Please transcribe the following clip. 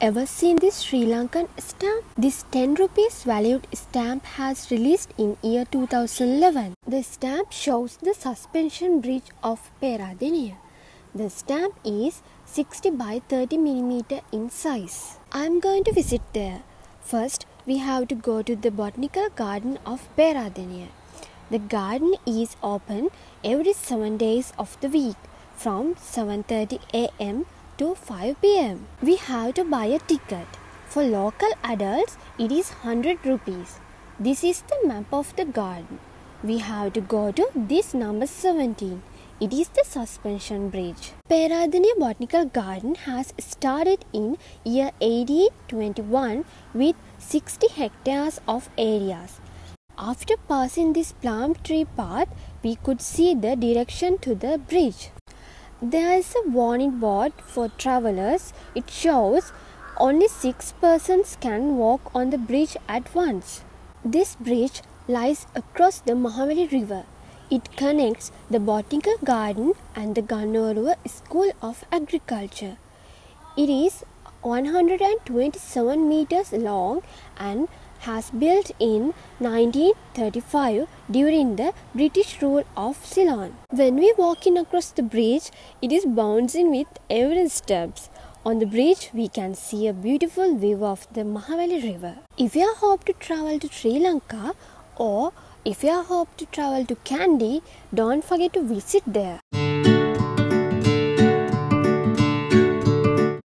ever seen this Sri Lankan stamp? This 10 rupees valued stamp has released in year 2011. The stamp shows the suspension bridge of Peradeniya. The stamp is 60 by 30 millimeter in size. I am going to visit there. First, we have to go to the botanical garden of Peradeniya. The garden is open every 7 days of the week from 7:30 a.m. to 5 p.m. We have to buy a ticket. For local adults, it is 100 rupees. This is the map of the garden. We have to go to this number 17. It is the suspension bridge. Peradeniya Botanical Garden has started in year 1821 with 60 hectares of areas. After passing this plum tree path, we could see the direction to the bridge. There is a warning board for travelers. It shows only six persons can walk on the bridge at once. This bridge lies across the Mahaveli River. It connects the Botanical Garden and the Gannoruwa School of Agriculture. It is 127 meters long and has built in 1935 during the British rule of Ceylon. When we walk in across the bridge, it is bouncing with every steps. On the bridge, we can see a beautiful view of the Mahaveli River. If you are hope to travel to Sri Lanka or if you are hope to travel to Kandy, don't forget to visit there.